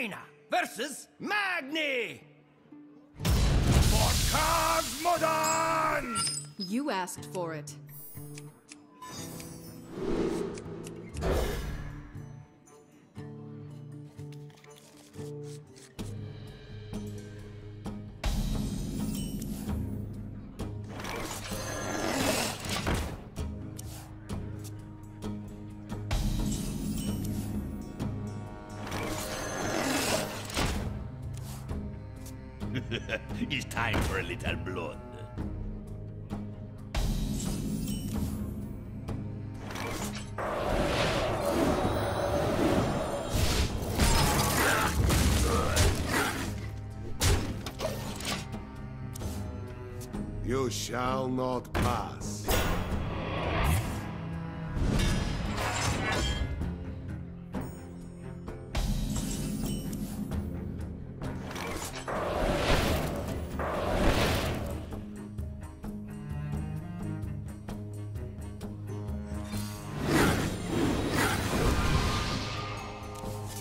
Jaina versus Magni! For Khaz Modan! You asked for it. it's time for a little blood. You shall not pass.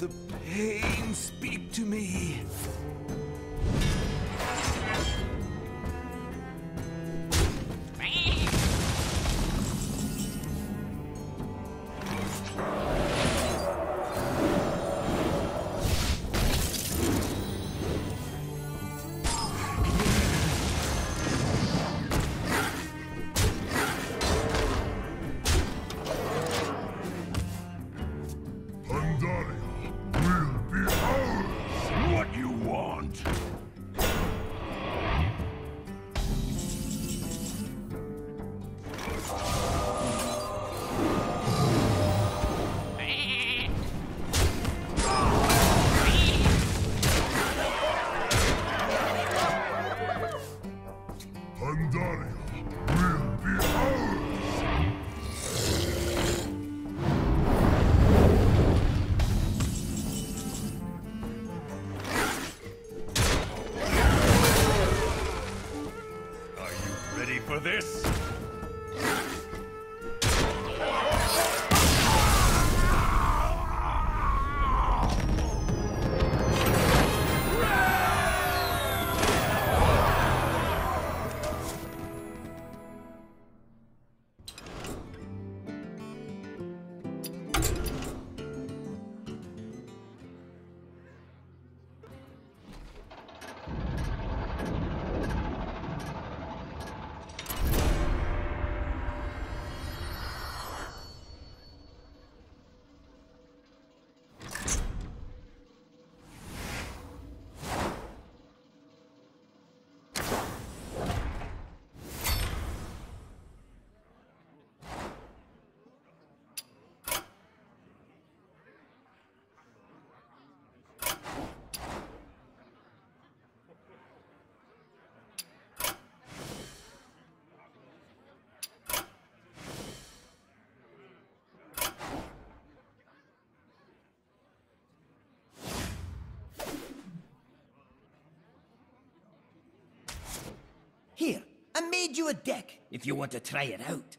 The pain speak to me. This? Here, I made you a deck if you want to try it out.